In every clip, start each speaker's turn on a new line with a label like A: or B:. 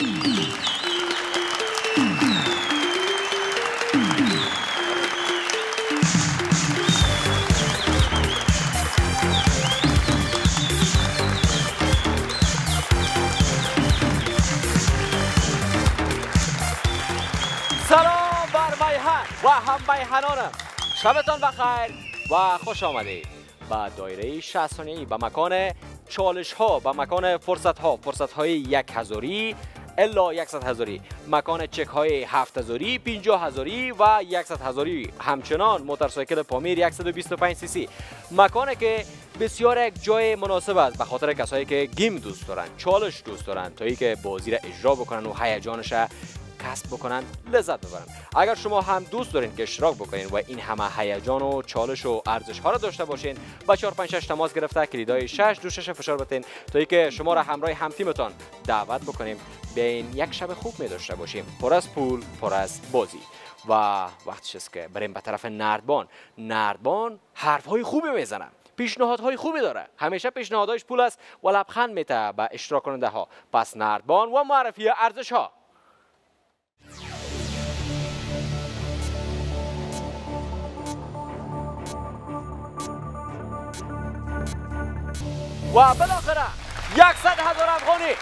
A: سلام بر و هم شبتان بخیر و خوش آمدید. به دایره 60 ای به مکان چالش ها به مکان فرصت ها فرصت های یک هزاری الا 100 هزاری. مکان چک های 7 هزاری 50 هزاری و 100 هزاری. همچنان موتورسایکل پامیر 125 سی سی. مکانی که بسیار یک جای مناسب است به خاطر کسایی که گیم دوست دارن چالش دوست دارن تا که بازی را اجرا بکنن و هیجانش کسب بکنن لذت ببرن. اگر شما هم دوست دارین که اشتراک بکنین و این همه هیجان و چالش و ارزش ها را داشته باشین با 456 تماس گرفته کلیدای 6 دو شش فشار بتین تا که شما را همراه هم تیمتان دعوت بکنیم. بین یک شب خوب می داشته باشیم. پر از پول پر از بازی. و وقتش است که بریم به طرف نردبان. نردبان حرف های خوبی می‌زنه. پیشنهادهای خوبی داره. همیشه پیشنهادهایش پول است و لبخند میته به اشتراک کننده ها پس نردبان و معرفی ارزش ها و بالاخره 100 هزار افغانی.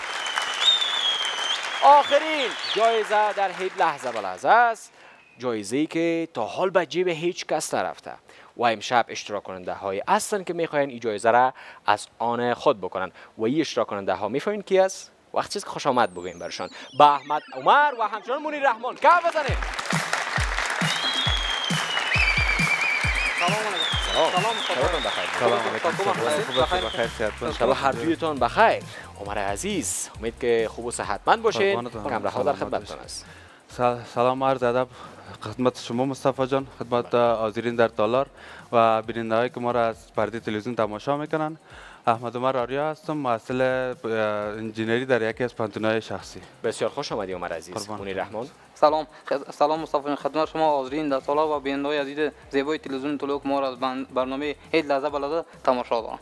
A: آخرین جایزه در هیچ لحظه به لحظه است. جایزه ای که تا حال به جیب هیچ کس نرفته. و امشب اشتراک کننده های که می‌خواین این جایزه را از آن خود بکنن. و این اشتراک کننده ها می‌فهمین کی است؟ وقت چیز خوش آمد بگویم برشان به احمد عمر و همچنان منیر رحمان. که بزنیم
B: سلام. علیکم.
A: شب هر دویتان بخیر. عمر عزیز امید که خوب و صحتمند باشین.
B: قربانتان.
A: کمره ها در خدمتتان است
B: سلام عرض ادب. خدمت شما مصطفی جان خدمت حاضرین در تالار و بیننده که ما را از پرده تلویزیون تماشا می‌کنن. احمد عمر آریا هستم محصل انجینری در یکی از پانتونهای شخصی.
A: بسیار خوش آمدی عمر عزیز. منیر رحمان.
C: سلام. خد... سلام مصطفی. خدمت شما حاضرین در سالا و بیننده عزیز زیبای تلویزیون طلوع که ما را از برنامه هیچ لحظه بلده تماشا دارم.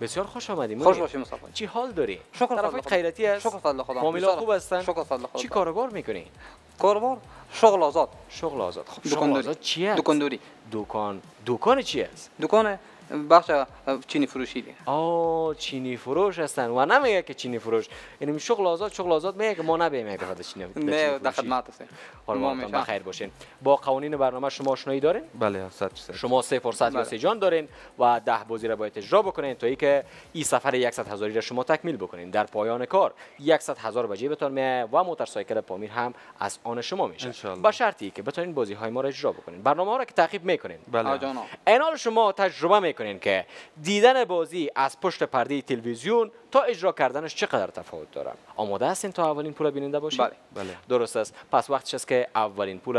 A: بسیار خوش آمدی.
C: خوش باشی مصطفی.
A: چی حال داری؟
C: شکر
A: طرفت. خیرتی است.
C: شکر فضل خدا.
A: فامیلا
C: بسیار
A: خوب هستن؟
C: شکر فضل خدا.
A: چی کاروبار می‌کنی؟
C: کاروبار شغل آزاد.
A: شغل آزاد. خب شغل. آزاد چی است
C: دکانداری.
A: دکان. دکان چی است
C: دکان بخش چینی فروشی دی.
A: آه چینی فروش هستن. و نمیگه که چینی فروش. یعنی شغل آزاد شغل آزاد میگه که ما نبیم یک دفعه چینی
C: نه در. خدمت هستیم همیشه
A: بخیر باشین. با قوانین برنامه شما آشنایی دارین؟
B: بله صد.
A: شما سه فرصت یا
C: بله.
A: سه جان دارین و ده بازی را باید اجرا بکنین تا اینکه این سفر 100 هزاری را شما تکمیل بکنین. در پایان کار 100 هزار به جیبتان میه و موتورسایکل پامیر هم از آن شما میشه.
B: انشالله.
A: با شرطی که بتونین بازی های ما را اجرا بکنین. برنامه ها را که تعقیب می‌کنین.
B: بله.
C: آجانا
A: این حال شما تجربه می‌کنین که دیدن بازی از پشت پرده تلویزیون تا اجرا کردنش چقدر تفاوت داره؟ آماده هستین تا اولین پول بیننده باشین؟
C: بله.
B: بله.
A: درست است. پس وقتش است که اولین پول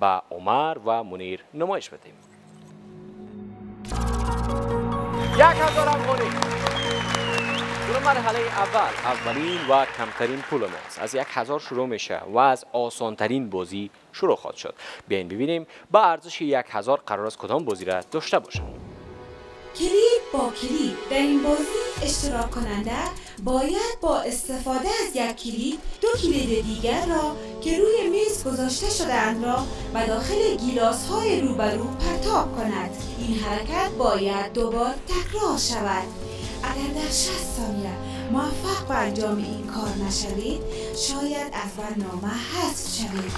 A: به عمر و منیر نمایش بدیم. یک هزار افغانی در مرحله اول اولین و کمترین پول ماست. از یک هزار شروع میشه و از آسانترین بازی شروع خواهد شد. بیاین ببینیم با ارزش یک هزار قرار است کدام بازی را داشته باشند.
D: کلید با کلید در این بازی اشتراک کننده باید با استفاده از یک کلید دو کلید دیگر را که روی میز گذاشته شدهاند را به داخل گیلاس های روبرو پرتاب کند. این حرکت باید دوبار تکرار شود. اگر در 60 ثانیه موفق به انجام این کار نشوید شاید از برنامه حذف شوید.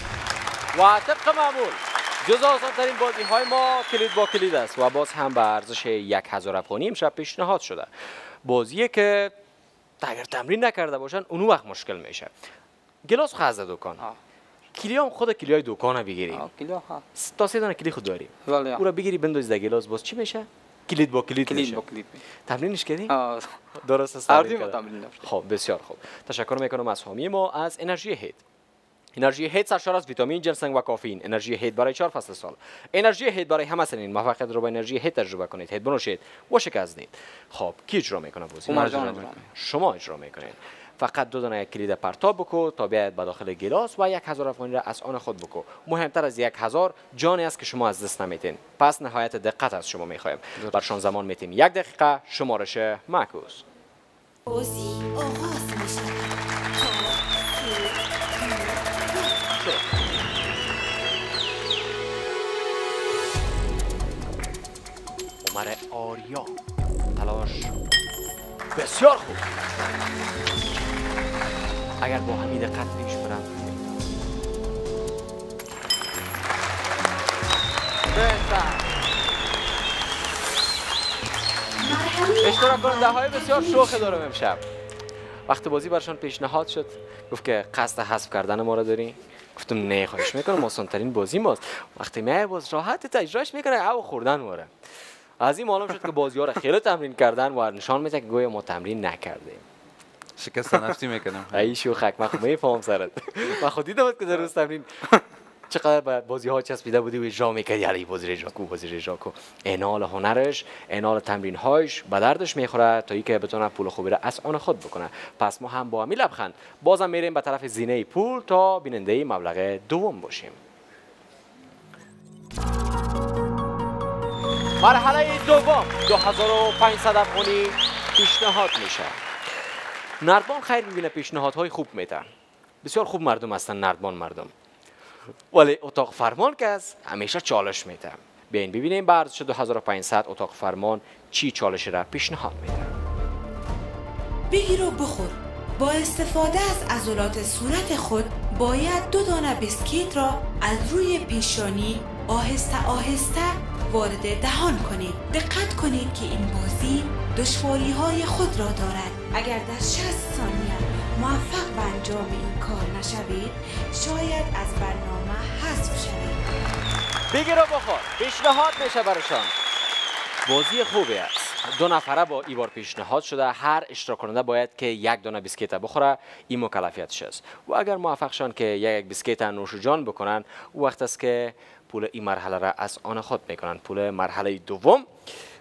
A: و طبق معمول جز آسانترین بازی های ما کلید با کلید است و باز هم به ارزش یک هزار افغانی امشب پیشنهاد شده. بازیه که اگر تمرین نکرده باشن اون وقت مشکل میشه. گلاس خز دکان. کلی هم خود کلی های دکان بگیری.
C: آه، کلید ها
A: تا سه دانه کلی خود داری.
C: بله
A: او را بگیری بندازی در گلاس باز چی میشه؟ کلید با کلید,
C: کلید
A: میشه.
C: با کلید
A: تمرینش کردی؟ درست است تمرین. خب بسیار خوب. تشکر می‌کنم از حامی ما از انرژی هید انرژی هید سرشار از ویتامین جنسنگ و کافئین انرژی هید برای چهار فصل سال انرژی هید برای همه سنین موفقیت رو با انرژی هید تجربه کنید هید بنوشید و شکستید خب کی اجرا می‌کنه بازی می‌کنم. شما اجرا می‌کنید فقط دو دانه کلید پرتاب بکو تا بیاید به داخل گلاس و یک هزار افغانی را از آن خود بکو مهمتر از یک هزار جانی است که شما از دست نمیتین پس نهایت دقت از شما می‌خوایم برشان زمان میتیم یک دقیقه شمارش معکوس
D: بازی آغاز می
A: شروع عمر آریا. تلاش. بسیار خوب. اگر با همین دقت پیش برم. اشتراک کننده های بسیار شوخ دارم امشب. وقت بازی برشان پیشنهاد شد. گفت که قصد حذف کردن ما رو داری گفتم نه خواهش می‌کنم آسان ترین بازی ماست. وقتی می باز راحت اجراش می‌کنه او خوردن واره از این معلوم شد که بازی ها خیلی تمرین کردن و نشان میده که گویا ما تمرین نکردیم.
B: شکست نفسی می‌کنم.
A: ای شوخک من خب میفهم سرت. من خود دیدم که در روز تمرین. چقدر به بازی ها چسبیده بودی و اجرا می‌کردی؟ علی بازی اجرا کو بازی اجرا کو انال هنرش انال تمرین هاش به دردش می‌خوره تا اینکه بتونه پول خوبی را از آن خود بکنه. پس ما هم با همین لبخند بازم میریم به طرف زینه پول تا بیننده مبلغ دوم باشیم. مرحله دوم 2500 افغانی پیشنهاد میشه. نردبان خیر می‌بینه پیشنهادهای خوب میده. بسیار خوب مردم هستن نردبان مردم. ولی اتاق فرمان که است همیشه چالش میده. بیاین ببینیم به ارزش 2500 اتاق فرمان چی چالش را پیشنهاد میده.
D: بگیر و بخور. با استفاده از عضلات صورت خود باید دو دانه بسکیت را از روی پیشانی آهسته آهسته وارد دهان کنید. دقت کنید که این بازی دشواری های خود را دارد. اگر در 60 ثانیه موفق به انجام این کار نشوید شاید
A: بگیر و بخور. پیشنهاد میشه برشان. بازی خوبی است. دو نفره با ایوار پیشنهاد شده. هر اشتراک کننده باید که یک دانه بیسکیت بخوره. این مکلفیتش است. و اگر موفق شان که یک بیسکیت نوش جان بکنن وقت است که پول این مرحله را از آن خود می‌کنن. پول مرحله دوم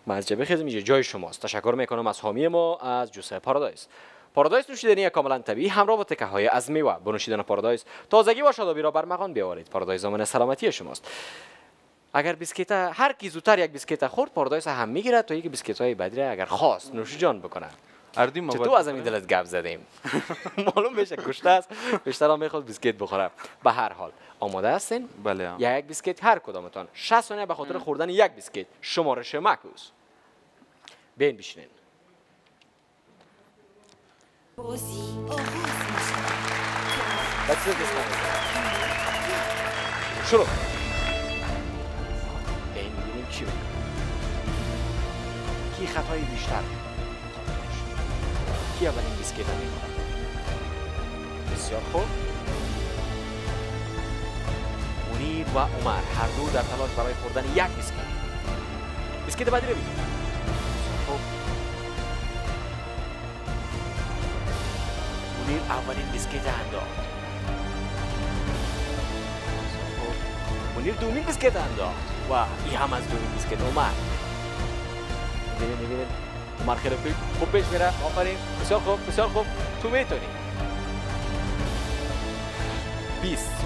A: من از جبه خیزم اینجا جای شماست. تشکر می‌کنم از حامی ما از جوسه پارادایس. پارادایس نوشیدنی کاملا طبیعی. همراه با تکه های از میوه با نوشیدن پارادایس. تازگی و شادابی را بر مغان بیاورید. پارادایس زمان سلامتی شماست. اگر بیسکیت هر کی زودتر یک بیسکیت خورد پارادایس هم می‌گیره تا یک بیسکیت های بدی را اگر خواست نوش جان بکنه.
B: اردی ما
A: چطور از همین دلت گپ زدیم؟ معلوم بشه گشنه است. بیشتر هم می‌خواد بیسکیت بخوره. به هر حال آماده هستین؟
B: بله. هم.
A: یک بیسکیت؟ هر کدامتان 60 ثانیه به خاطر خوردن یک بیسکیت. شمارش معکوس بین بشینین. شروع. این چی بگم کی خطای بیشتر؟ کی اولین بیسکیت رو می‌خورد بسیار خوب. منیر و عمر هر دو در تلاش برای خوردن یک بیسکیت. بیسکیت بعدی بگیر بسیار خوب منیر اولین بیسکیت انداخت. خب. منیر دومین بیسکیت انداخت. و این هم از دومین بیسکیت اومد می‌بینید می‌بینید عمر خیلی خوب خوب پیش میره آفرین بسیار خوب بسیار خوب تو می‌تونی بیست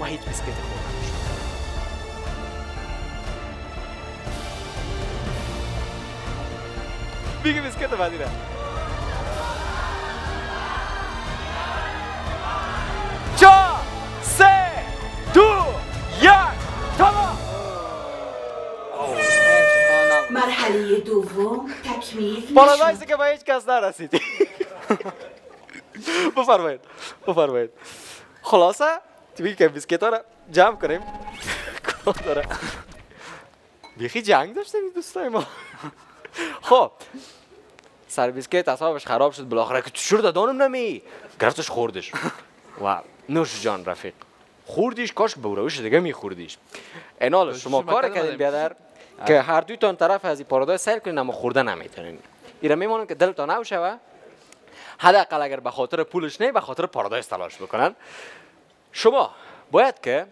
A: و هیچ بیسکیت خوب نشد بیگه بیسکیت بعدی را چهار
D: نشد
A: که به هیچ کس نرسیدی بفرمایید بفرمایید خلاصه توی که بیسکیت رو جمع کنیم داره بیخی جنگ داشتیم این دوستای ما خب سر بیسکیت اصابش خراب شد بالاخره که چرا دادانم نمی گرفتش خوردش و نوش جان رفیق خوردیش کاش به روش دیگه میخوردیش انال شما کار کردین؟ بیادر که هر دوی تان طرف از این پارادایس سیل کنین اما خوردن نمی‌تونین ایره میمونن که دلتان نو شوه. حداقل اگر به خاطر پولش نه به خاطر پارادایس تلاش بکنن. شما باید که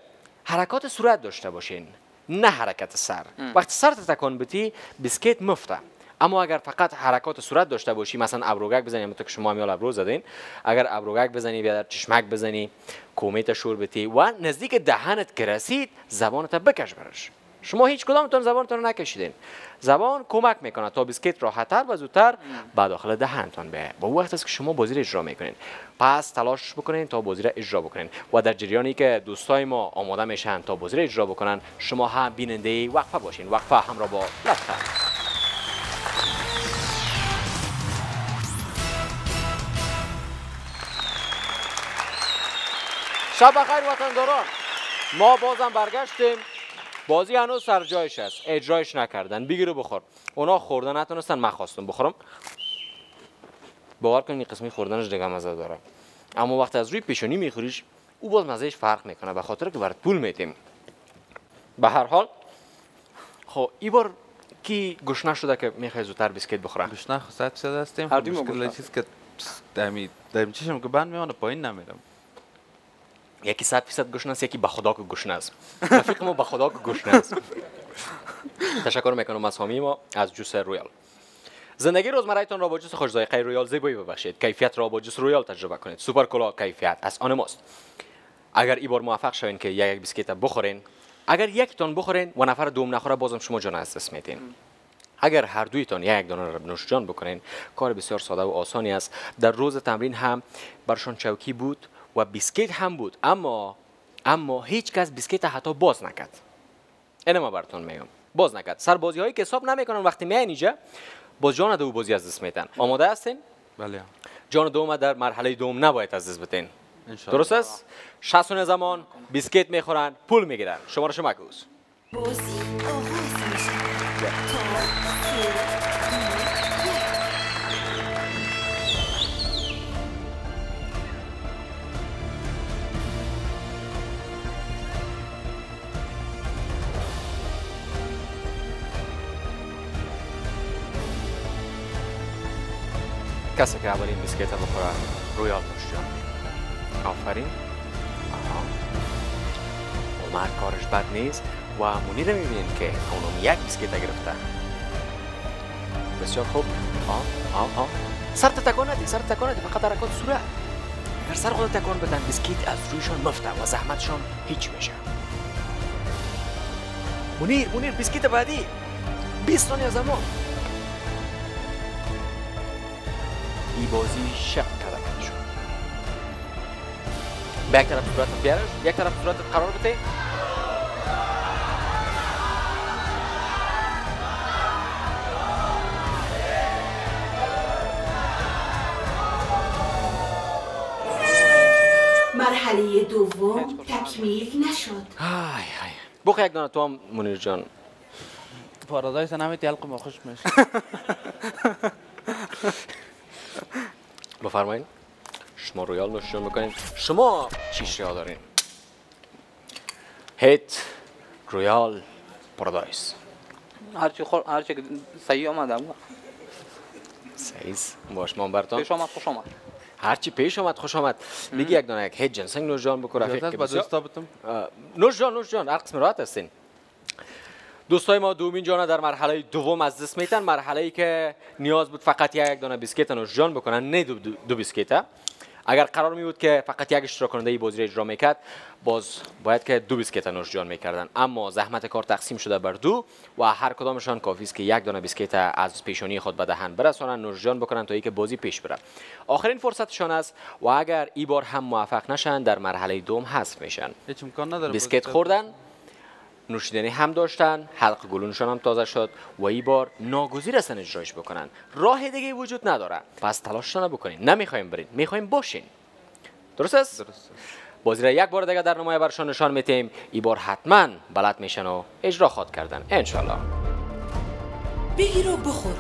A: حرکات صورت داشته باشین نه حرکت سر. وقتی سر تکان بتی بیسکیت مفته. اما اگر فقط حرکات صورت داشته باشی مثلا ابروگک بزنی همونطور که شما میال ابرو زدین اگر ابروگک بزنی یا در چشمک بزنی کومیت شور بتی و نزدیک دهنت که رسید زبانت بکش برش شما هیچ کدامتون زبانتون رو نکشیدین. زبان کمک می‌کنه. تا بیسکیت راحتتر و زودتر به داخل دهنتان به با وقت است که شما بازی را اجرا می‌کنین. پس تلاش بکنین تا بازی را اجرا بکنین. و در جریانی که دوستای ما آماده میشن تا بازی را اجرا بکنن شما هم بیننده وقفه باشین. وقفه همراه با لطفا شب بخیر وطنداران. ما بازم برگشتیم. بازی هنوز سر جایش است. اجرایش نکردن. بگیر بخور. اونا خوردن نتونستن من خواستم بخورم. باور کنید قسمی خوردنش دیگه مزه داره. اما وقتی از روی پیشانی میخوریش او باز مزهش فرق می‌کنه به خاطر که برات پول میدیم. به هر حال خب ای بار کی گشنه شده که می‌خوای زودتر بیسکیت بخوره
B: گشنه صد فیصد هستیم.
C: ما
B: مشکل
C: گشنه.
B: چیز که دمی دمی چشم که بند میمانه پایین نمیرم.
A: یکی صد فیصد گشنه است یکی به که گشنه است رفیق ما به گشنه است تشکر می‌کنم از حامی ما از جوس رویال زندگی روزمرهتان را با جوس خوش ذائقه رویال زیبایی ببخشید کیفیت را با جوس رویال تجربه کنید سوپر کلا کیفیت از آن ماست اگر ای بار موفق شوین که یک بیسکیت بخورین اگر یک تان بخورین و نفر دوم نخوره بازم شما جان از دست میدین اگر هر دویتان یک دانه را نوش جان بکنین کار بسیار ساده و آسانی است در روز تمرین هم برشان چوکی بود و بیسکیت هم بود. اما اما هیچ کس بیسکیت حتی باز نکرد. اینه ما براتون میگم. باز نکرد. سربازی هایی که حساب نمی‌کنن وقتی میاین اینجا باز جان دو بازی از دست میتن آماده هستین؟
B: بله.
A: جان دوم در مرحله دوم. نباید از دست بتین درست است؟ شصتونه زمان بیسکیت می‌خورن پول می‌گیرن. شما رو شما کوز
D: بازی آغاز می
A: کسی که اولین بیسکیت رو بخوره رویال جان آفرین آها عمر کارش بد نیست و منیر می‌بینین که اونم یک بیسکیت گرفته بسیار خوب آه آه آه سر تکان ندی سر تکان ندی فقط حرکات صورت اگر سر خود تکان بدن بیسکیت از رویشان مفته و زحمتشان هیچ میشه منیر منیر بیسکیت بعدی 20 ثانیه زمان ای بازی شق کرده شد. به یک طرف صورت بیارش یک طرف صورت قرار بده.
D: مرحله دوم تکمیل نشد.
A: های های. بخو یک دانه تو هم منیر جان.
B: پارادایس نمیتی حلق ما خوش میشه.
A: بفرمایید شما رویال نوشجان می‌کنین. شما چیش ریا دارین؟ هیت رویال پارادایس.
C: هرچی خور هرچی صحیح آمد
A: سیز باش ما برتان
C: پیش آمد خوش آمد
A: هرچی پیش آمد خوش آمد بگی یک دانه یک هیت جنسنگ نوشجان بکن. رفیق که بسیار-
B: دوستا بتم
A: آه، نوش جان نوش جان هر قسم راحت هستین. دوستای ما دومین جان در مرحله دوم از دست میتن مرحله ای که نیاز بود فقط یک دانه بیسکیت نوش جان بکنن نه دو, دو, بیسکیت. اگر قرار می بود که فقط یک اشتراک کننده ای بازی را اجرا می‌کرد باز باید که دو بیسکیت نوش جان می‌کردن. اما زحمت کار تقسیم شده بر دو و هر کدامشان کافی است که یک دانه بیسکیت از پیشانی خود به دهن برسانن نوش جان بکنن تا اینکه بازی پیش بره. آخرین فرصتشان است و اگر ای بار هم موفق نشن در مرحله دوم حذف میشن.
B: هیچ امکان نداره
A: بیسکیت خوردن. نوشیدنی هم داشتن حلق گلونشان هم تازه شد و این بار ناگزیر هستن اجرایش بکنن. راه دیگه وجود نداره. پس تلاشتان بکنین. نمی‌خوایم برین. می‌خوایم باشین. درست است؟
B: درست
A: بازی را یک بار دیگه در نمایه برشان نشان میتیم این بار حتما بلد میشن و اجرا خواد کردن. انشالله
D: بگیر و بخور.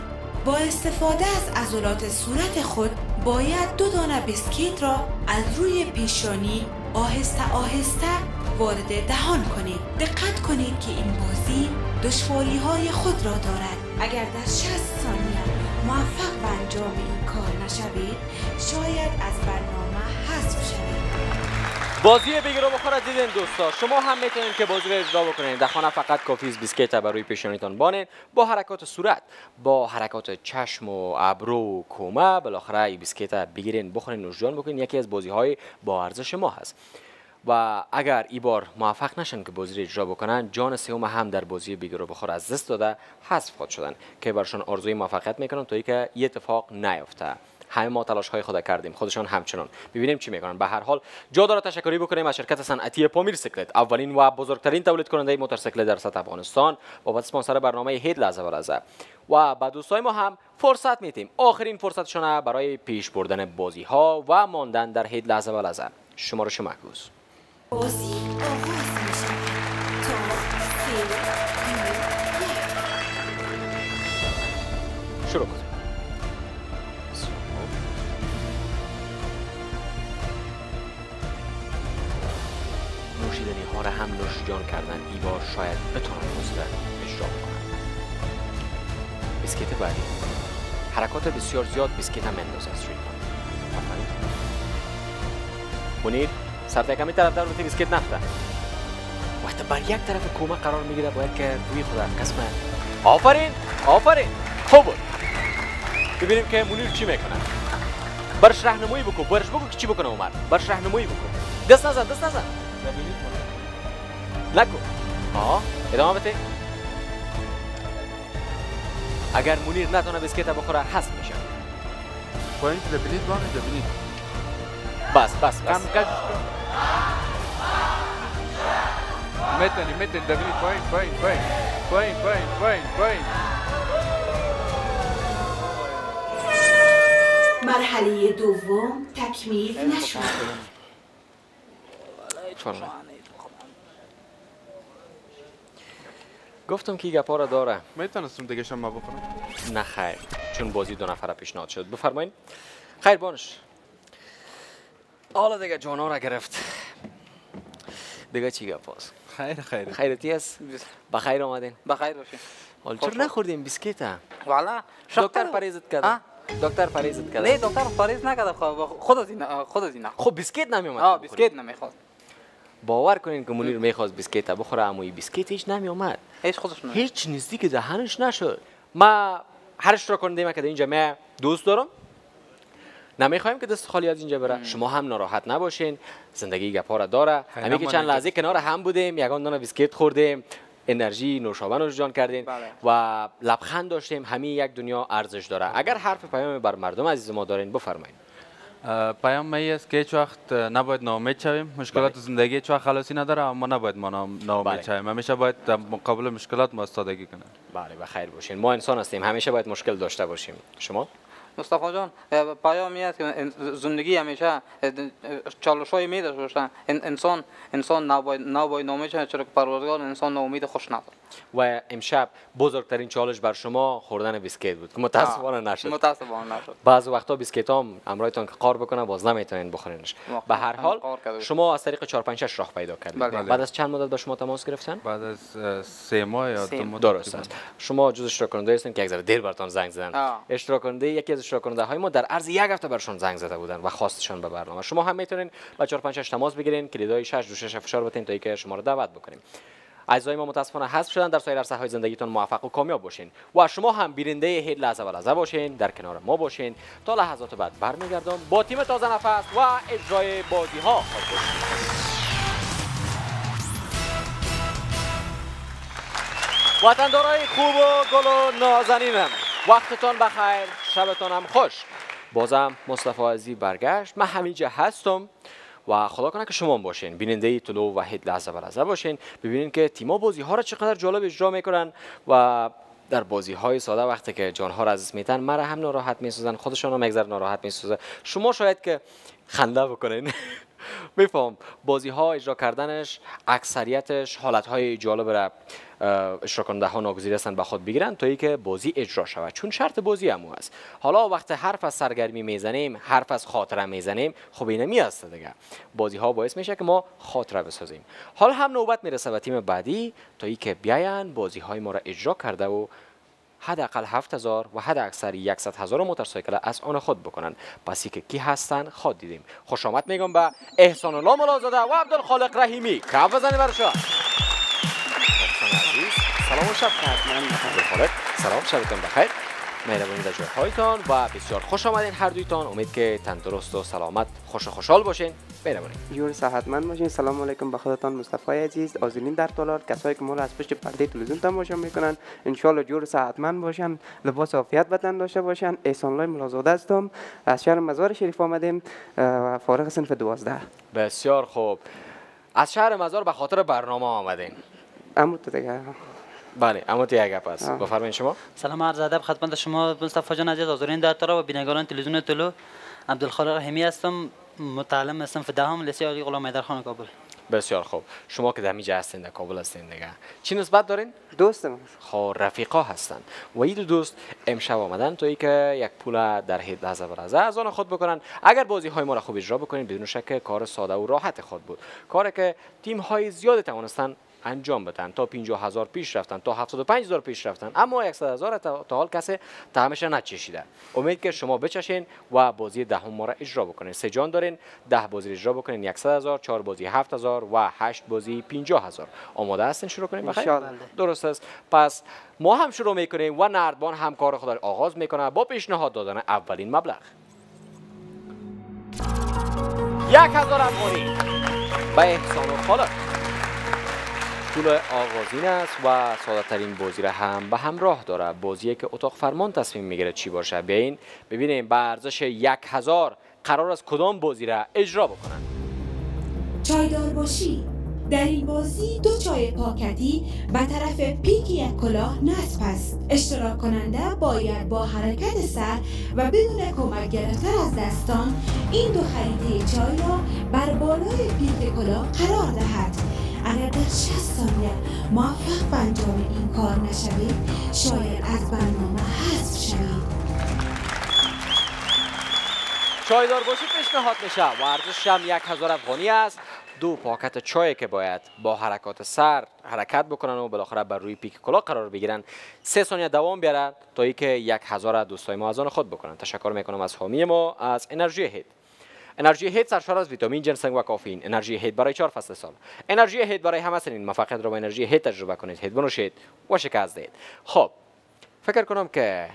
D: با استفاده از عضلات صورت خود باید دو دانه بیسکیت را از روی پیشانی آهسته آهسته وارد دهان کنید. دقت کنید که این بازی دشواری های خود را دارد. اگر در 60 ثانیه موفق به انجام این کار نشوید شاید از برنامه حذف شوید.
A: بازی بگیر و بخور دیدین دوستا. شما هم می‌تونید که بازی رو اجرا بکنید. در خانه فقط کافی است بیسکیت بر روی پیشانیتان بانین با حرکات صورت با حرکات چشم و ابرو و کومه بالاخره این بیسکیت بگیرین بخورین نوشجان بکنین. یکی از بازی های با ارزش ما هست. و اگر ای بار موفق نشن که بازی رو اجرا بکنن جان سوم هم در بازی بیگرو بخور از دست داده حذف خود شدن که برشان آرزوی موفقیت می‌کنن تا که یه اتفاق نیفته. همه ما تلاش های خود کردیم خودشان همچنان. ببینیم چی می‌کنن. به هر حال جا داره تشکری بکنیم از شرکت صنعتی پامیر سیکلت. اولین و بزرگترین تولید کننده موتورسیکلت در سطح افغانستان. بابت اسپانسر برنامه هید لحظه و لحظه. و به دوستای ما هم فرصت میتیم آخرین فرصتشون برای پیش بردن بازی ها و ماندن در هید لحظه لحظه. شما رو شما
D: بازی آغاز میشه تا سه دو یک
A: شروع کنیم نوشیدنی ها را هم نوش جان کردن ای بار شاید بازی را اجرا بکنن بیسکیت بعدی. حرکات بسیار زیاد بیسکیت هم انداز از کن آفرین. منیر؟ سر کمی طرف در روی بیسکیت نفته وقتی بر یک طرف کومه قرار می‌گیره باید که روی خود قسم آفرین آفرین خوب بود ببینیم که منیر چی می‌کنه برش راهنمایی بکن برش بگو که چی بکنه عمر برش راهنمایی بکن دست نزن دست نزن نکن آه ادامه بده اگر منیر نتونه بسکیت بخوره حذف میشه
B: پایین ببینید بانه ببینید
A: بس بس
B: کم
A: بس
B: کج می‌تونی می‌تونی ببینید پایین پایین پایین پایین پایین پایین پایین
D: مرحله دوم تکمیل نشد.
A: گفتم که گپا را داره.
B: می‌تونستم دیگه شما بخورم.
A: نه خیر. چون بازی دو نفره پیشنهاد شد. بفرمایید خیر بانش. حالا دیگه جانا را گرفت. دیگه چی گپاست
B: خیر خیر.
A: خیرتی است بخیر آمدین.
C: بخیر باشین
A: حالا
C: خوش
A: چرا نخوردیم بیسکیت ها؟
C: والا
A: دکتر پریزت کرد دکتر پریزت
C: نه
A: کرد
C: دکتر پریز نکرده خب خود از این خود از این.
A: خب بیسکیت نمی
C: آه بیسکیت نمی‌خواد
A: باور کنین که منیر می‌خواست بیسکیت بخوره اما این بیسکیت هیچ نمی اومد
C: هیچ خودش نه
A: هیچ نزدیک دهنش نشد. ما هر اشتراک کننده ما که در این جمعه دوست دارم. نمی‌خوایم که دست خالی از اینجا بره. شما هم ناراحت نباشین. زندگی گپا را داره. همین که چند لحظه کنار هم بودیم یگان دانه بیسکیت خوردیم انرژی نوشابه نوش جان کردیم
C: بله.
A: و لبخند داشتیم. همین یک دنیا ارزش داره. اگر حرف پیام بر مردم عزیز ما دارین بفرمایید
B: پیام می است که هیچ وقت نباید ناامید شویم. مشکلات
A: بله.
B: زندگی هیچ وقت خلاصی نداره اما نباید ما نام-
A: بله.
B: ناامید شویم. همیشه باید مقابل مشکلات ما ایستادگی کنیم.
A: بله بخیر باشین. ما انسان هستیم. همیشه باید مشکل داشته باشیم. شما؟
C: مصطفی جان اه، پیامی است که زندگی همیشه چالش های می داشته انسان انسان نباید نباید چرا که پروردگار انسان ناامید خوش نداره
A: و امشب بزرگترین چالش بر شما خوردن بیسکیت بود که متاسفانه نشد
C: متاسفانه نشد
A: بعض وقتا بیسکیت هم امرایتان که قار بکنه باز نمی‌تونین بخورینش به هر حال. شما از طریق 4 5 6 راه پیدا کردید
C: بله.
A: بعد از چند مدت به شما تماس گرفتن
B: بعد از سه ماه یا دو
C: ماه.
A: درست. است شما جز اشتراک کننده هستین که یک ذره دیر برتان زنگ زدن. اشتراک کننده یکی از اشتراک کننده های ما در عرض یک هفته برشون زنگ زده بودن و خواستشان به برنامه شما هم می‌تونین با 4 5 6 تماس بگیرین کلیدای 6 دو 6 فشار بتین تا اینکه شما رو دعوت بکنیم اعضای ما متاسفانه حذف شدن. در سایر عرصه های زندگیتون موفق و کامیاب باشین و شما هم بیننده هیچ لحظه و لحظه باشین. در کنار ما باشین. تا لحظات بعد برمیگردم با تیم تازه نفس و اجرای بازی ها وطندارای خوب و گل و نازنینم وقتتان بخیر شبتان هم خوش. بازم مصطفی عزیزی برگشت. من همینجا هستم. و خدا کنه که شما باشین. بیننده طلوع و هید لحظه و لحظه باشین. ببینین که تیما بازی ها را چقدر جالب اجرا می‌کنن و در بازی های ساده وقتی که جانها را از میتن مرا هم ناراحت می‌سازن خودشان هم یک ناراحت می‌سازه شما شاید که خنده بکنین. میفهم بازی ها اجرا کردنش اکثریتش حالت های جالب را اشتراک کننده ها ناگزیر هستند به خود بگیرن تا اینکه بازی اجرا شود. چون شرط بازی هم است. حالا وقت حرف از سرگرمی می‌زنیم حرف از خاطره می‌زنیم خب این می است دیگه. بازی ها باعث میشه که ما خاطره بسازیم. حال هم نوبت می‌رسه به تیم بعدی تا اینکه بیاین بازی های ما را اجرا کرده و حداقل 7000 و حد اکثر 100 هزار موتورسیکل از آن خود بکنن پس که کی هستن خود دیدیم. خوش آمد میگم به احسان الله ملازاده و عبدالخالق رحیمی. کف بزنید عزیز سلام و شب عبدالخالق. سلام شبتان بخیر. مهربانی در جایهایتان و بسیار خوش آمدین هر دویتان. امید که تندرست و سلامت خوش و خوشحال باشین. بروانید
E: جور صحتمند باشین. سلام علیکم به خودتان. مصطفی عزیز آزلین در تالار. کسایی که ما را از پشت پرده تلویزیون تماشا می‌کنن ان جور صحتمند باشن. لباس عافیت بدن داشته باشن. احسان الله ملازاده هستم. از شهر مزار شریف آمدیم. فارغ صنف دوازده.
A: بسیار خوب. از شهر مزار به خاطر برنامه آمدین.
E: اما تو دیگه.
A: بله اما تو یک
E: آه.
A: بفرمایید شما.
F: سلام عرض ادب خدمت شما. مصطفی جان عزیز حاضرین در تارا و بینندگان تلویزیون طلو عبدالخالق حمی هستم. متعلم هستم في دهم لیسه علی غلام حیدرخان کابل.
A: بسیار خوب. شما که در میجه هستین در کابل هستین دیگه. چی نسبت دارین؟
E: دوستم.
A: خب رفیقا هستن. و این دو دوست امشب آمدن تا که یک پول در حید لحظه برازه از آن خود بکنن. اگر بازی های ما را خوب اجرا بکنین بدون شک کار ساده و راحت خود بود. کاری که تیم های زیادی توانستن انجام بدن. تا 50 هزار پیش رفتن تا 75 هزار پیش رفتن. اما 100 هزار تا تا حال کسی طعمش نچشیده. امید که شما بچشین و بازی دهم ما را اجرا بکنین. سه جان دارین ده بازی اجرا بکنین. 100 هزار چهار بازی 7 هزار و 8 بازی 50 هزار. آماده هستین شروع کنیم؟ بخیر.
E: انشالله.
A: درست است. پس ما هم شروع می‌کنیم و نردبان هم کار خود را آغاز می‌کنه با پیشنهاد دادن اولین مبلغ. یک هزار افغانی. به احسان و خالق. پول آغازین است و ساده ترین بازی را هم به همراه داره. بازی که اتاق فرمان تصمیم می‌گیره چی باشه. بیاین ببینیم به ارزش یک هزار قرار است کدام بازی را اجرا بکنن.
D: چایدار باشی. در این بازی دو چای پاکتی به طرف پیک یک کلاه نصب است. اشتراک کننده باید با حرکت سر و بدون کمک گرفتن از دستان این دو خریده چای را بر بالای پیک کلاه قرار دهد. اگر در 60 ثانیه موفق به انجام این کار نشوید شاید از برنامه حذف شوید
A: چایدار باشی پیشنهاد میشه و هم یک هزار افغانی است. دو پاکت چای که باید با حرکات سر حرکت بکنن و بالاخره بر روی پیک کلاه قرار بگیرن. سه ثانیه دوام بیارن تا اینکه یک هزار دوستای ما از آن خود بکنن. تشکر می‌کنم از حامی ما از انرژی هید انرژی هید سرشار از ویتامین جنسنگ و کافئین. انرژی هید برای چهار فصل سال. انرژی هید برای همه سنین. موفقیت را با انرژی هید تجربه کنید. هید بنوشید و شکست دهید. خب فکر کنم که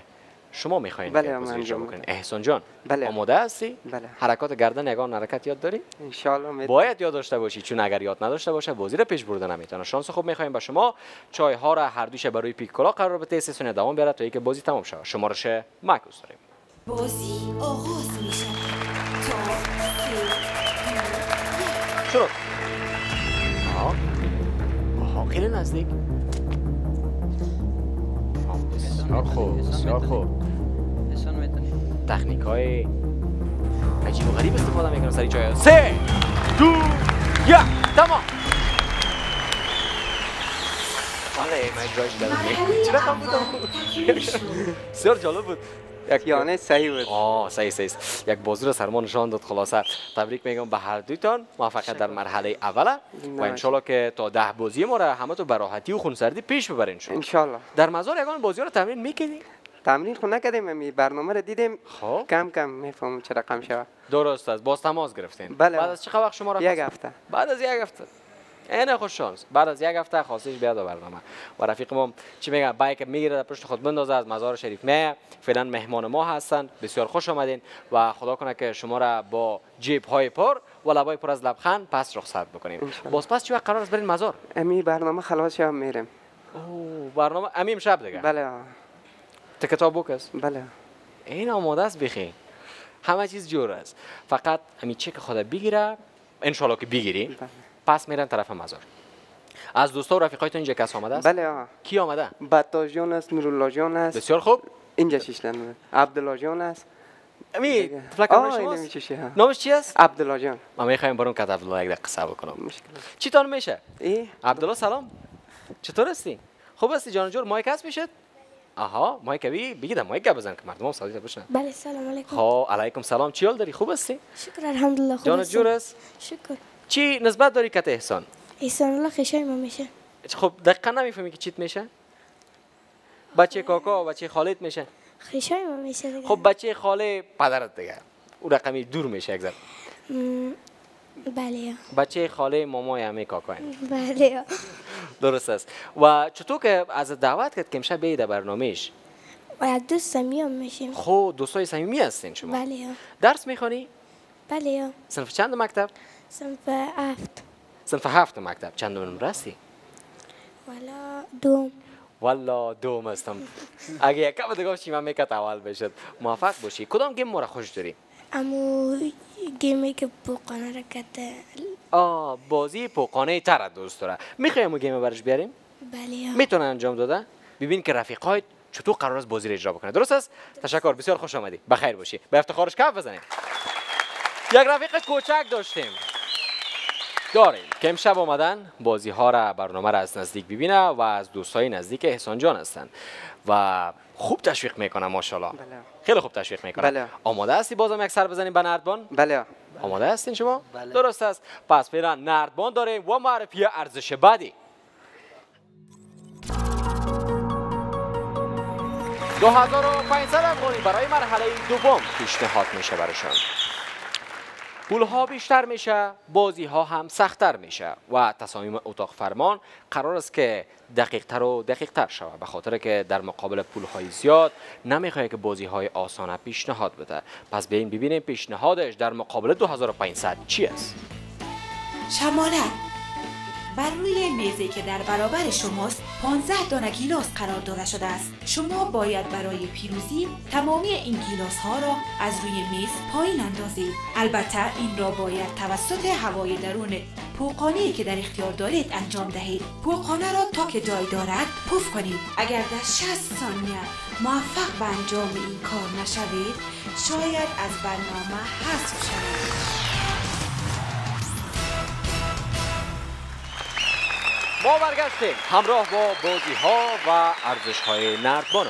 A: شما می‌خواین
E: بله،
A: که
E: انجام
A: احسان جان
E: بله.
A: آماده هستی؟
E: بله.
A: حرکات گردن یگان حرکت یاد داری؟
E: انشالله می
A: باید یاد داشته باشی چون اگر یاد نداشته باشه بازی را پیش برده نمی‌تونه. شانس خوب می‌خوایم با شما. چای ها را هر دوش برای پیک کلا قرار بده. ثانیه دوام بیاره تا اینکه بازی تمام شود شمارش معکوس داریم.
D: بازی آغاز می
A: شروع آها آها خیلی نزدیک. آه، بسیار خوب بسیار خوب. تکنیک های عجیب و غریب استفاده می‌کنم سری چای سه دو یک. تمام. بله من اجرایش
D: مرحله
A: دادم چرا
D: اول
A: بود؟
D: تکمیل شد.
A: بسیار جالب بود. یک
E: یانه صحیح بود.
A: آه صحیح صحیح. یک بازی رو سرما نشان داد خلاصه. تبریک میگم به هر دویتان. موفقیت در مرحله اوله و انشالله که تا ده بازی ما را همه تو براحتی و خونسردی پیش ببرین شد
E: انشالله.
A: در مزار یگان بازی رو تمرین می‌کنی
E: تمرین خود نکردیم امی برنامه رو دیدیم.
A: خب.
E: کم کم می‌فهمم چه رقم شود.
A: درست است. باز تماس گرفتین.
E: بله.
A: بعد از چه وقت شما را
E: یک هفته.
A: بعد از یک هفته. این خوش شانس. بعد از یک هفته خواستش بیاد برنامه. و رفیق ما چی میگه؟ بایک می‌گیره در پشت خود بندازه از مزار شریف میه فعلا مهمان ما هستند بسیار خوش آمدین. و خدا کنه که شما را با جیب های پر و لبای پر از لبخند پس رخصت بکنیم. باز پس چی وقت قرار است برین مزار؟
E: امی برنامه خلاص شب میریم.
A: اوه برنامه امیم شب دیگه.
E: بله.
A: ت کتاب بوک است؟
E: بله.
A: این آماده است بخی همه چیز جور است. فقط همین چک خود بگیره. انشالله که بگیری
E: بله.
A: پس میرن طرف مزار. از دوستا و رفیقایتون اینجا کس آمده است؟
E: بله آه.
A: کی آمده؟
E: بطاش جان است نورالله جان است
A: بسیار خوب.
E: اینجا شیشلن عبدالله جان است
A: امی
E: دیگه.
A: فلک
E: آه،
A: نام
E: این
A: شماست. نامش چی است؟
E: عبدالله جان.
A: ما می‌خوایم برون کت عبدالله یک دقیقه قصه بکنم
E: مشکل
A: چی تان میشه؟
E: ای.
A: عبدالله سلام. چطور هستی؟ خوب هستی جان جور؟ مایک هست می‌شد آها مایک بی بگید مایک بزن که مردم هم صدایت بشنن
G: بله سلام علیکم.
A: خب علیکم سلام. چی حال داری؟ خوب هستی؟
G: شکر الحمدلله خوب
A: جان. جور است
G: شکر.
A: چی نسبت داری کت احسان؟
G: احسان الله خشای ما میشه.
A: خب دقیقا نمی‌فهمی که چیت میشه؟ بچه کاکا و بچه خالت میشه؟
G: خشای ما میشه دیگه.
A: خب بچه خاله پدرت دیگه. او رقمی دور میشه یک ذره.
G: بله
A: بچه خاله مامای همه کاکا
G: بله
A: درست است. و چطور که از دعوت کرد که امشب بیاید در برنامهش؟
G: و یک دوست میام میشیم.
A: خب دوستای صمیمی هستین شما.
G: بله
A: درس می‌خوانی
G: بله
A: صنف چند مکتب؟
G: صنف هفت.
A: صنف هفت مکتب. چند نمره
G: والا دوم.
A: والا دوم هستم. اگه یک کم دیگه باشی من میکت اول بشد موفق باشی. کدام گیم مورا خوش داری؟
G: امو گیمی که بوقانه رکت
A: آه بازی پوکانه تر را دوست داره. می‌خوایم اون گیم برش بیاریم؟
G: بله.
A: می‌تونه انجام داده. ببین که رفیقای چطور قرار است بازی رو اجرا بکنه. درست است؟ تشکر. بسیار خوش آمدی. بخیر باشی. به افتخارش کف بزنید یک رفیق کوچک داشتیم. داریم. که امشب آمدن بازی ها را برنامه را از نزدیک ببینه و از دوستای نزدیک احسان جان هستند و خوب تشویق می‌کنه ماشاءالله.
E: بله.
A: خیلی خوب تشویق می‌کنه
E: بله.
A: آماده هستی بازم یک سر بزنیم به نردبان؟
E: بله.
A: آماده هستین شما؟
F: بله.
A: درست است. پس فعلا نردبان داریم و معرفی ارزش بعدی. 2500 افغانی برای مرحله دوم پیشنهاد میشه برشان پول ها بیشتر میشه بازی ها هم سختتر میشه و تصامیم اتاق فرمان قرار است که دقیق تر و دقیق تر شود. به خاطر که در مقابل پول های زیاد نمی‌خواد که بازی های آسانه پیشنهاد بده. پس بیاین ببینیم پیشنهادش در مقابل 2500 چی است.
D: شماله بر روی میزی که در برابر شماست 15 دانه گیلاس قرار داده شده است. شما باید برای پیروزی تمامی این گیلاس ها را از روی میز پایین اندازید. البته این را باید توسط هوای درون پوقانی که در اختیار دارید انجام دهید. پوقانه را تا که جای دارد پف کنید. اگر در 60 ثانیه موفق به انجام این کار نشوید شاید از برنامه حذف شوید.
A: ما برگشتیم. همراه با بازی ها و ارزش های نردبان.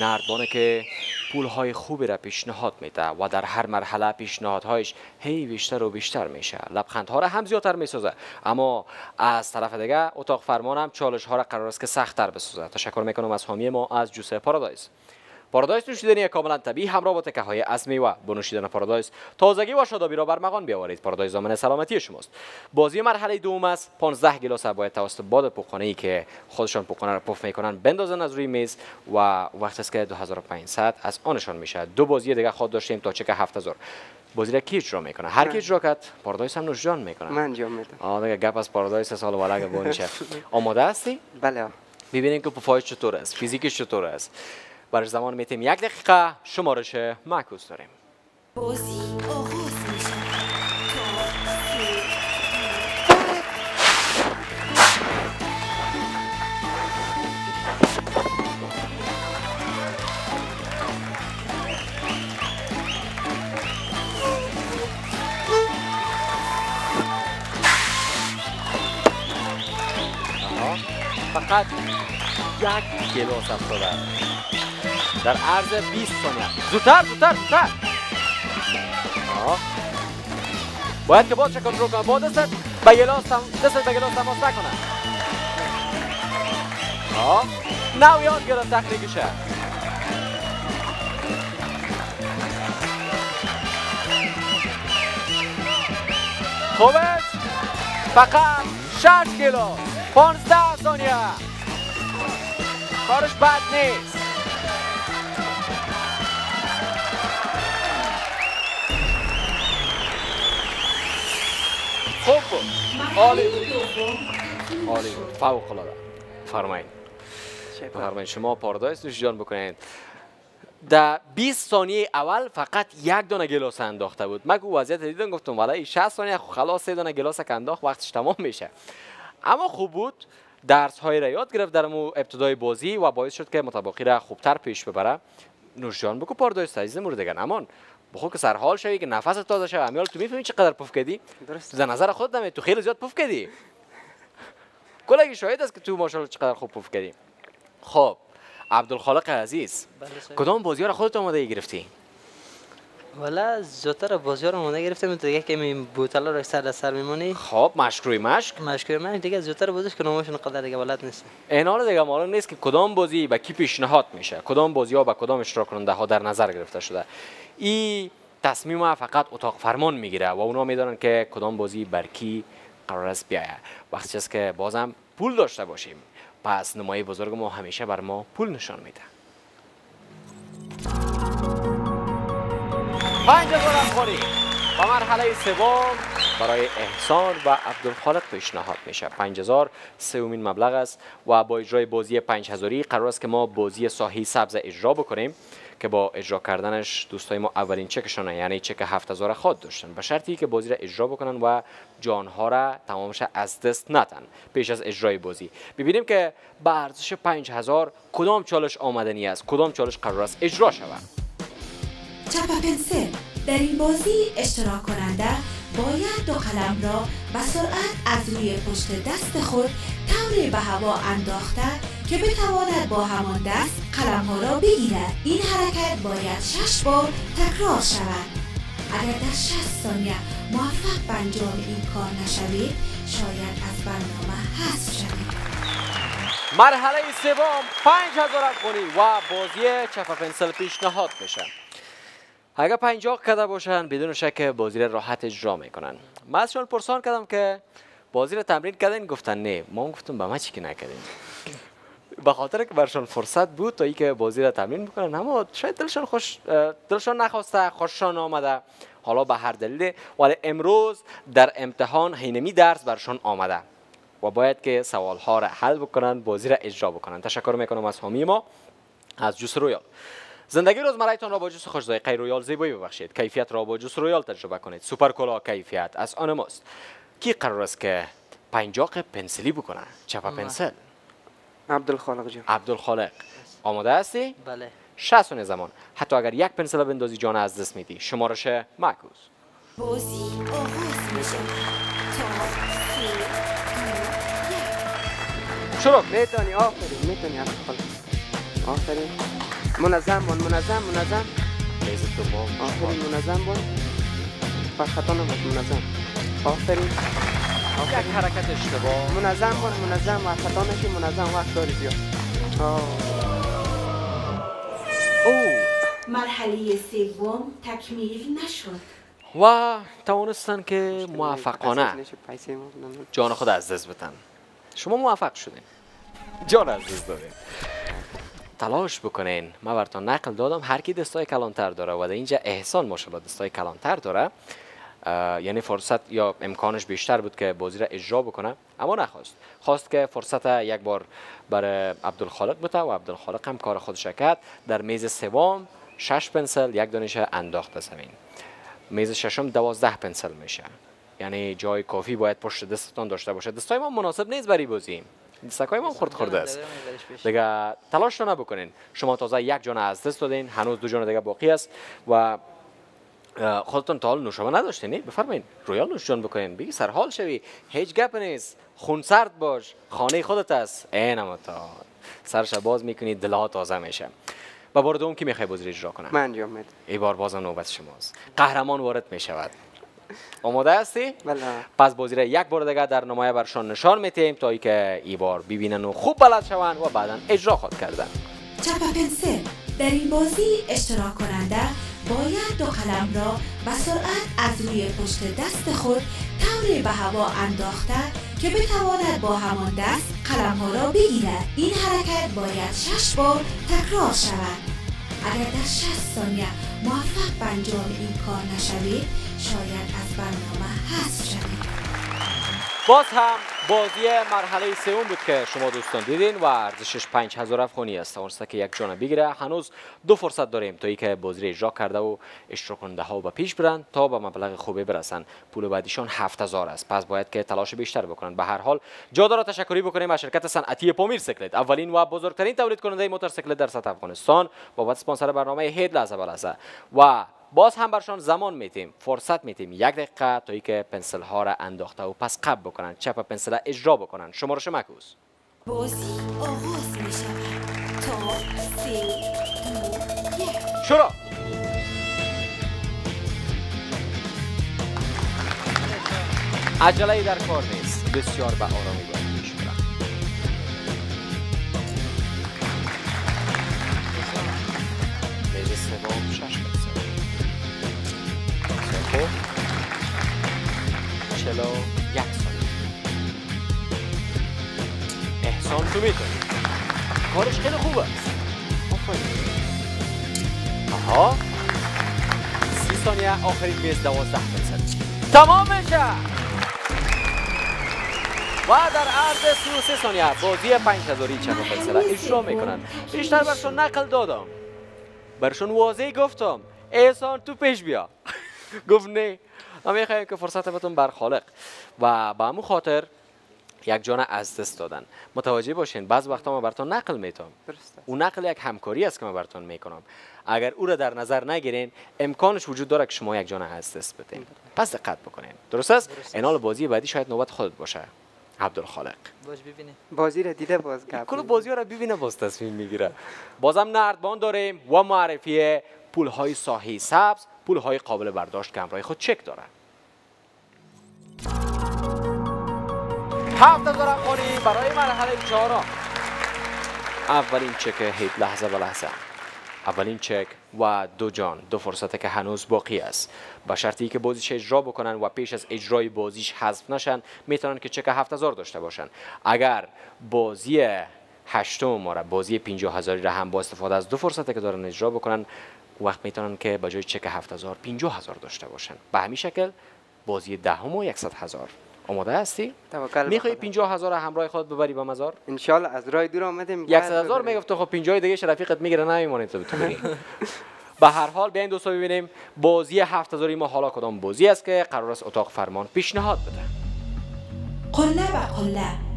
A: نردبانه که پول های خوبی را پیشنهاد میده و در هر مرحله پیشنهادهایش هی بیشتر و بیشتر میشه. لبخندها را هم زیادتر می‌سازه. اما از طرف دیگه اتاق فرمان هم چالش ها را قرار است که سختتر بسازه تشکر می‌کنم از حامی ما از جوسه پارادایس. پارادایس نوشیدنی کاملا طبیعی همراه با تکه های اسمی و با نوشیدن پارادایس. تازگی و شادابی را بر مغان بیاورید. پارادایس ضامن سلامتی شماست. بازی مرحله دوم است 15 گیلاس باید توسط باد پوخانه ای که خودشان پوخانه را پف می‌کنن. بندازن از روی میز و وقت است که 2500 از آنشان میشه. دو بازی دیگه خود داشتیم تا چک 7000 بازی را کی اجرا می‌کنه. هر کی اجرا کرد پارادایس هم نوش جان می‌کنه.
E: من انجام میدم.
A: آه دیگه گپ از پارادایس سال ولگ بونشه آماده هستی؟
E: بله.
A: ببینیم که پفایش چطور است. فیزیکش چطور است. برای زمان میتیم یک دقیقه. شمارش معکوس داریم.
D: بازی آغاز میشه.
A: فقط یک گلاس افتاده در عرض 20 ثانیه. زودتر زودتر زودتر. باید که باد کنترل کنه با دستت به گلاس تم... دستت به گلاس تماس نکنه آه. نو یاد گرفت تکنیکشه خوبه؟ فقط 60 کیلو. 15 ثانیه. کارش بد نیست. خوب بود. عالی بود. عالی بود. فوق العاده. فرمایید بفرمایید شما پارادایس نوش جان بکنید. در 20 ثانیه اول فقط یک دانه گلاس انداخته بود. من که وضعیت دیدم گفتم ولی 60 ثانیه خب خلاص سه دانه گلاس انداخت وقتش تمام میشه. اما خوب بود. درس های را یاد گرفت در ابتدای بازی و باعث شد که متباقی را خوبتر پیش ببره. نوش جان بگو پاردایست عزیز مورد دیگه امان بخو که سرحال شوی که نفس تازه شوی امیال تو می‌فهمی چقدر پف کردی
E: درست
A: در نظر خود نمی تو خیلی زیاد پف کردی کلگی شاهد است که تو ماشاءالله چقدر خوب پف کردی خب عبدالخالق عزیز. کدام بازی را خودت آماده گرفتی
F: والا زودتر بازی رو مونده گرفتم تو دیگه که این بوتلا رو سر سر میمونی
A: خب مشک روی مشک
F: مشکل من دیگه زودتر بازیش که نامشون قدر دیگه بلد نیست
A: این حال دیگه معلوم نیست که کدام بازی به کی پیشنهاد میشه کدام بازی ها به کدام اشتراک کننده ها در نظر گرفته شده این تصمیم فقط اتاق فرمان می‌گیره و اونا می‌دانن که کدام بازی بر کی قرار است بیاید. وقتی است که بازم پول داشته باشیم پس نمای بزرگ ما همیشه بر ما پول نشان میده. پنج هزار افغانی و مرحله سوم برای احسان و عبدالخالق پیشنهاد میشه. 5000 سومین مبلغ است و با اجرای بازی 5000 قرار است که ما بازی ساحی سبز اجرا بکنیم. که با اجرا کردنش دوستای ما اولین چکشان یعنی چک 7000 خود داشتن. به شرطی که بازی را اجرا بکنن و جانها را تمامش از دست نتن پیش از اجرای بازی. ببینیم که به ارزش 5000 کدام چالش آمدنی است کدام چالش قرار است اجرا شود.
D: چپ پنسل در این بازی اشتراک کننده باید دو قلم را به سرعت از روی پشت دست خود طوری به هوا انداخته که بتواند با همان دست قلم ها را بگیرد. این حرکت باید شش بار تکرار شود. اگر در 60 ثانیه موفق به انجام این کار نشوید شاید از برنامه حذف شوید.
A: مرحله سوم 5000 افغانی و بازی چپ پنسل پیشنهاد میشه اگر پنجاه کده باشن بدون شک بازی را راحت اجرا می‌کنن من ازشان پرسان کردم که بازی را تمرین کردین؟ گفتن نه. ما گفتم به ما چی که نکردین؟ به خاطر که برشان فرصت بود تا اینکه بازی را تمرین بکنن. اما شاید دلشان خوش دلشان نخواسته خوششان آمده. حالا به هر دلیل ولی امروز در امتحان هینمی درس برشان آمده و باید که سوال ها را حل بکنن بازی را اجرا بکنن. تشکر می‌کنم از حامی ما از جوس رویال. زندگی روزمرهتان را با جوس خوش ذائقه رویال زیبایی ببخشید. کیفیت را با جوس رویال تجربه کنید. سوپر کلا کیفیت از آن ماست. کی قرار است که پنجاق پنسلی بکنه؟ چپا پنسل؟
E: عبدالخالق جان.
A: عبدالخالق. آماده هستی؟
F: بله.
A: 60 زمان حتی اگر یک پنسل بندازی جان از دست میدی. شمارش معکوس
D: بازی آغاز میشه.
A: شروع.
E: می‌تونی آفرین می‌تونی عبدالخالق. آفرین منظم بان منظم منظم.
A: دوم
E: آفرین منظم بان و خطا منظم. آفرین
A: یک حرکت اشتباه.
E: منظم بان منظم و خطا نشی منظم وقت داری.
A: او
D: مرحله سوم تکمیل نشد.
A: و توانستن که موفقانه. جان خود از دست بتن شما موفق شدین. جان از دست دادین. تلاش بکنین. من براتون نقل دادم. هر کی دستای کلانتر داره و در اینجا احسان ماشاءالله دستای کلانتر داره. یعنی فرصت یا امکانش بیشتر بود که بازی را اجرا بکنه اما نخواست. خواست که فرصت یک بار برای عبدالخالق بده و عبدالخالق هم کار خودش کرد. در میز سوم شش پنسل یک دانش انداخت زمین. میز ششم دوازده پنسل میشه. یعنی جای کافی باید پشت دستتان داشته باشه. دستای ما مناسب نیست برای بازی. دستکای ما خورد خورده است. دیگه تلاش نبکنین. شما تازه یک جان از دست دادین. هنوز دو جان دیگه باقی است. و خودتون تا حال نوشابه نداشتین نه؟ بفرمایین. رویال نوش جان بکنین بگی سرحال شوی. هیچ گپ نیست. خون سرد باش. خانه خودت است این اما تا سرش باز می‌کنی. دلها تازه میشه. و بار دوم کی می‌خوای بازی اجرا کنه
E: من انجام میدم.
A: ای بار بازم نوبت شماست. قهرمان وارد می شود آماده هستی؟
E: بله.
A: پس بازی را یک بار دیگه در نمایه برشان نشان میتیم تا ای که ای بار ببینن و خوب بلد شوند و بعدا اجرا خود کردن.
D: چپ پنسل در این بازی اشتراک کننده باید دو قلم را به سرعت از روی پشت دست خود طوری به هوا انداخته که بتواند با همان دست قلم ها را بگیرد. این حرکت باید شش بار تکرار شود. اگر در 60 ثانیه موفق به انجام این کار نشوید شاید از برنامه حذف شوید.
A: باز هم بازی مرحله سوم بود که شما دوستان دیدین و ارزشش 5000 افغانی است توانسته که یک جان بگیره. هنوز دو فرصت داریم تا اینکه بازی را اجرا کرده و اشتراک کننده ها به پیش برن تا به مبلغ خوبی برسن. پول بعدیشان 7000 است. پس باید که تلاش بیشتر بکنن. به هر حال جا داره تشکری بکنیم از شرکت صنعتی پامیر سیکلت اولین و بزرگترین تولید کننده موتورسیکلت در سطح افغانستان. بابت اسپانسر برنامه هید لحظه به لحظه و باز هم برشان زمان میتیم فرصت میتیم یک دقیقه تا اینکه پنسل ها را انداخته و پس قب بکنن چپ پنسل را اجرا بکنن. شمارش مکوس
D: بازی آغاز می شود تا سه دو یک.
A: شروع. عجله در کار نیست. بسیار به آرامی باید پیش برم. میز سوم شش. سوم چلو یک ثانیه احسان تو می‌کنی. کارش خیلی خوب است. آها. سی ثانیه آخرین میز دوازده پنسل تمام میشه. و در عرض 33 ثانیه بازی 5000 چند فیصله اجرا می‌کنن. بیشتر برشون نقل دادم. برشون واضح گفتم. احسان تو پیش بیا. گفت نه. ما می‌خوایم که فرصت بتون بر خالق و به همون خاطر یک جان از دست دادن. متوجه باشین بعض وقتا ما براتون نقل می‌تونم اون نقل یک همکاری است که من براتون می‌کنم. اگر او را در نظر نگیرین امکانش وجود داره که شما یک جان از دست بدین. پس دقت بکنین. درست است؟ اینال بازی بعدی شاید نوبت خودت باشه عبدالخالق.
F: باش ببینیم.
E: بازی را دیده باز گپ
A: کل بازی را ببینه باز تصمیم می‌گیره. بازم نردبان داریم. و معرفی پول های ساحی سبز. پول های قابل برداشت که همراه خود چک داره هفت هزار افغانی برای مرحله چهارم. اولین چک هیچ لحظه به لحظه. اولین چک و دو جان دو فرصت که هنوز باقی است. با شرطی که بازیش اجرا بکنن و پیش از اجرای بازیش حذف نشن می‌تونن که چک 7000 داشته باشن. اگر بازی هشتم ما را بازی 50000 را هم با استفاده از دو فرصت که دارن اجرا بکنن وقت می‌تونن که به جای چک 7000 50000 داشته باشن. به همین شکل بازی دهم و 100000 آماده هستی؟
E: توکل
A: می‌خوای 50000 را همراه خود ببری به مزار؟
E: انشالله از راه دور آمدیم
A: 100 هزار می‌گفت خب 50 دیگه رفیقت می‌گیره نمیمونه تو تو بری به هر حال بیاین دوستا ببینیم. بازی 7000 ما حالا کدام بازی است که قرار است اتاق فرمان پیشنهاد بده.
D: قله به قله.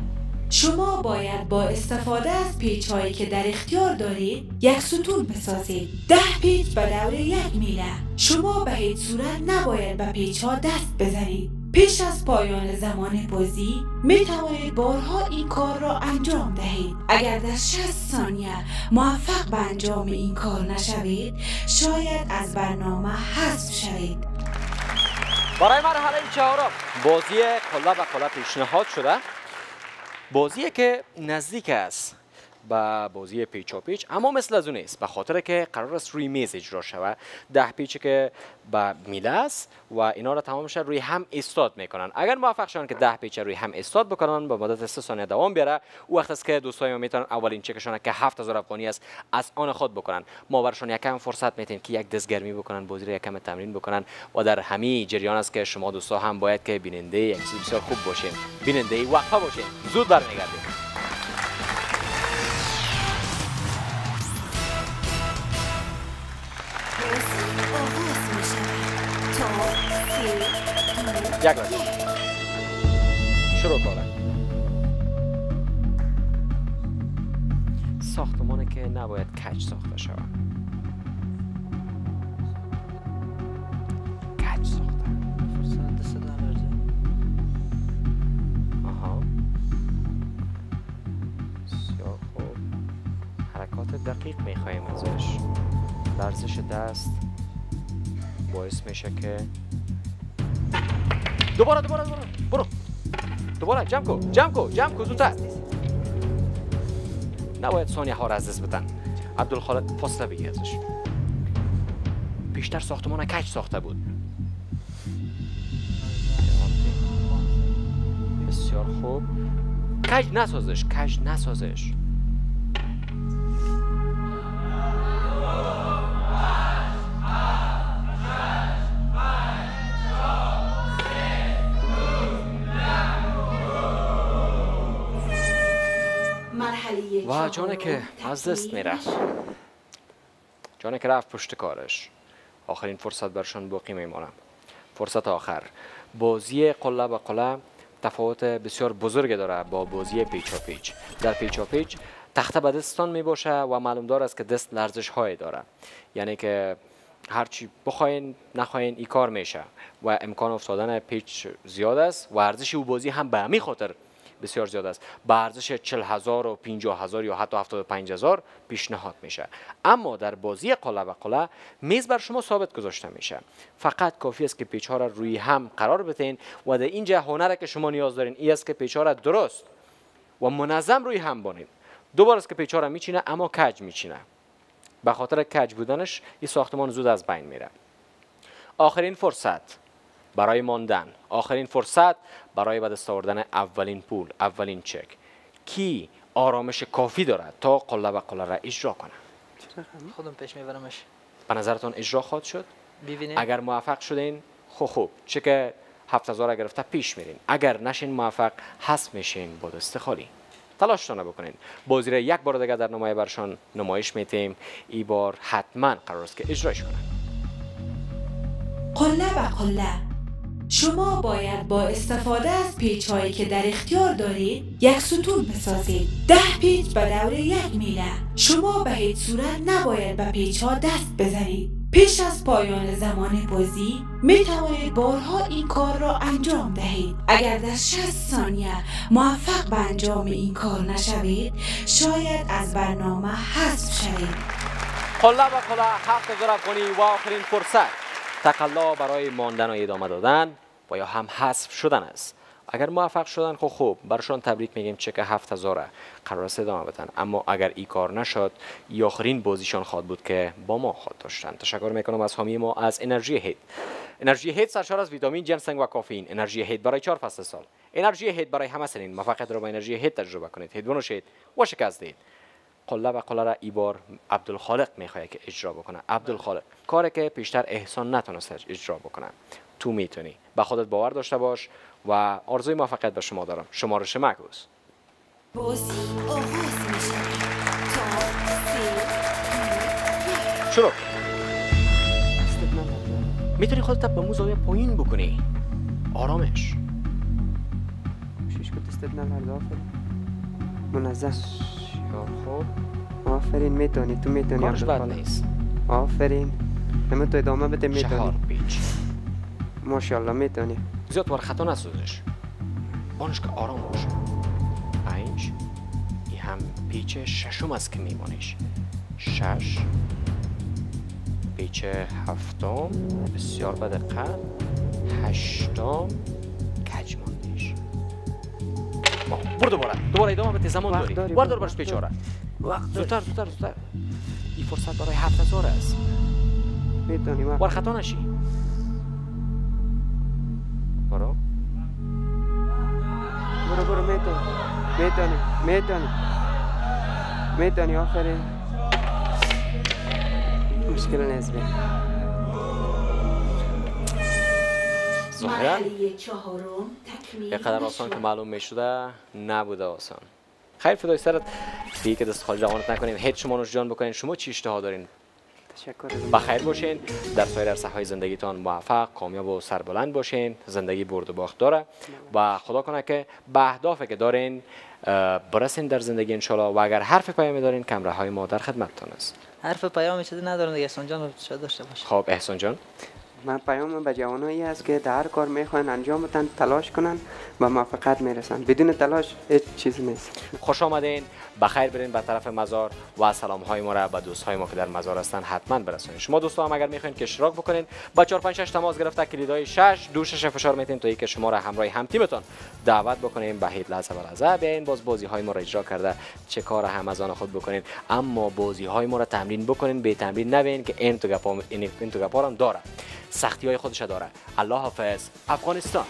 D: شما باید با استفاده از پیچ هایی که در اختیار دارید یک ستون بسازید. ده پیچ به دور یک میله. شما به هیچ صورت نباید به پیچ ها دست بزنید. پیش از پایان زمان بازی می توانید بارها این کار را انجام دهید. اگر در 60 ثانیه موفق به انجام این کار نشوید شاید از برنامه حذف شوید.
A: برای مرحله چهارم بازی قله به قله پیشنهاد شده. بازی که نزدیک است. به بازی پیچا پیچ اما مثل از اون نیست. به خاطر که قرار است روی میز اجرا شود. ده پیچ که به میله است و اینا را تمامش روی هم استاد می‌کنن. اگر موفق شدن که ده پیچ روی هم استاد بکنن به مدت 3 ثانیه دوام بیاره. او وقت است که دوستای ما می‌تونن اولین چکشان که 7000 افغانی است از آن خود بکنن. ما برشان یکم فرصت میتیم که یک دستگرمی بکنن بازی را یکم تمرین بکنن و در همه جریان است که شما دوستا هم باید که بیننده یک چیز بسیار خوب باشین. بیننده وقفه باشین. زود برمیگردیم. لحظه شروع کنه ساختمانی که نباید کج ساخته شود کج ساخته. آها بسیار خوب حرکات دقیق می‌خواهیم ازش لرزش دست باعث میشه که دوباره دوباره دوباره. برو. دوباره. جمع کو جمع کو جمع کو زودتر. نباید ثانیه ها را از دست بدن. عبدالخالق فاصله بگیر ازش. بیشتر ساختمان کج ساخته بود؟ بسیار خوب. کج نسازش کج نسازش. و جانه که از دست می‌رفت جانه که رفت پشت کارش. آخرین فرصت برشان باقی میمانم. فرصت آخر. بازی قله به قله تفاوت بسیار بزرگ داره با بازی پیچا پیچ. در پیچا پیچ تخته به دستتان می باشه و معلوم دار است که دست لرزش های داره. یعنی که هرچی بخواین نخواین این کار میشه. و امکان افتادن پیچ زیاد است و ارزش او بازی هم به همین خاطر بسیار زیاد است. به ارزش 40 هزار و 50 هزار یا حتی 75 هزار پیشنهاد میشه. اما در بازی قله و قله میز بر شما ثابت گذاشته میشه. فقط کافی است که پیچ را روی هم قرار بدین و در اینجا هنر که شما نیاز دارین این است که پیچ را درست و منظم روی هم بانید دوباره است که پیچ را میچینه اما کج میچینه. به خاطر کج بودنش این ساختمان زود از بین میره. آخرین فرصت. برای ماندن. آخرین فرصت برای به دست آوردن اولین پول اولین چک. کی آرامش کافی دارد تا قله و قله را اجرا کنه؟
F: خودم پیش میبرمش.
A: به نظرتان اجرا خواهد شد؟
F: ببینیم.
A: اگر موفق شدین خب خوب چک 7000 گرفته پیش میرین. اگر نشین موفق حذف میشین با دست خالی. تلاشتان بکنین. بازی را یک بار دیگه در نمایه برشان نمایش میتیم ای بار حتما قرار است که اجرایش کنن
D: قله به قله. شما باید با استفاده از پیچ هایی که در اختیار دارید یک ستون بسازید. ده پیچ به دور یک میله. شما به هیچ صورت نباید به پیچ ها دست بزنید. پیش از پایان زمان بازی می توانید بارها این کار را انجام دهید. اگر در 60 ثانیه موفق به انجام این کار نشوید شاید از برنامه حذف شوید.
A: قله به هفت هزار افغانی و آخرین فرصت. تقلا برای ماندن و ادامه دادن و یا هم حذف شدن است. اگر موفق شدن خب خوب. برشان تبریک میگیم چک هفت هزاره. قرار است ادامه بدن. اما اگر این کار نشد ای آخرین بازیشان خواد بود که با ما خود داشتن. تشکر می‌کنم از حامی ما از انرژی هید انرژی هید سرشار از ویتامین جنسنگ و کافئین. انرژی هید برای چهار فصل سال. انرژی هید برای همه سنین. موفقیت را با انرژی هید تجربه کنید. هید بنوشید و شکست دید قله و قله را ای بار عبدالخالق می‌خواد که اجرا بکنه. عبدالخالق کاری که پیشتر احسان نتونست اجرا بکنه. تو می‌تونی. به خودت باور داشته باش و آرزوی موفقیت به شما دارم. شمارش مکوس
D: بازی آغاز می شود تا سه دو، یک.
A: شروع. می‌تونی خودت به مو زاویه پایین بکنی. آرامش.
E: شش نلرزه آفرین منظم
A: بسیار خوب
E: آفرین می‌تونی تو می‌تونی
A: کارش بد. نیست.
E: آفرین. همه تو ادامه بده
A: چهار
E: می‌تونی
A: پیچ
E: ماشاءالله می‌تونی
A: زیاد ور خطا نسوزش. بانش که آرام باشه پنج. این هم پیچ ششم است که میمانیش شش. پیچ هفتم. بسیار به دقت هشتم. برو دوباره دوباره ادامه بده زمان داری بردار برش
E: وقت
A: زودتر زودتر زودتر این فرصت برای هفت هزار است
E: می‌تونی وقت
A: خطا نشی برو
E: برو برو می‌تونی می‌تونی می‌تونی می‌تونی آفرین مشکل نیست
A: ظاهرا یه قدر آسان. که معلوم می شده نبوده آسان. خیر فدای سرت. دیگه که دست خالی روانت نکنیم. هیچ شما نوش جان بکنین. شما چی اشتها دارین؟ بخیر باشین. در سایر عرصه های زندگیتان موفق کامیاب و سربلند باشین. زندگی برد و باخت داره. و خدا کنه که به اهدافی که دارین برسین در زندگی انشالله و اگر حرف پیامی دارین کمره های ما در خدمتتان است.
F: حرف پیام چیزی ندارم دیگه احسان جان شاید داشته باشه
A: خب احسان جان.
E: من پیام به جوانایی است که در هر کار می‌خواین انجام بدن تلاش کنن و موفقیت می‌رسن. بدون تلاش هیچ چیزی نیست.
A: خوش آمدین. بخیر برین به طرف مزار و سلام های ما را به دوست های ما که در مزار هستن حتما برسونید شما دوستان هم اگر می‌خواین که اشتراک بکنین با 4 5 6 تماس گرفته کلیدای 6 دو شش فشار میتین تا اینکه شما را همراه هم تیمتون دعوت بکنین به هیچ لحظه و لحظه بیاین باز بازی های ما را اجرا کرده. چه کار هم از آن خود بکنین اما بازی های ما را تمرین بکنین. به تمرین نبین که این تو گپا این تو گپا رو هم داره. سختی های خودش داره. الله حافظ. افغانستان.